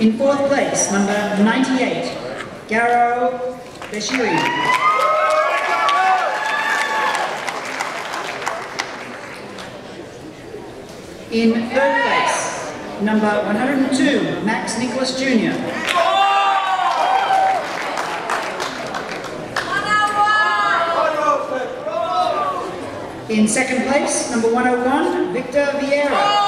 In fourth place, number 98, Garo Beshiri. In third place, number 102, Max Nicholas Jr. In second place, number 101, Victor Vieira.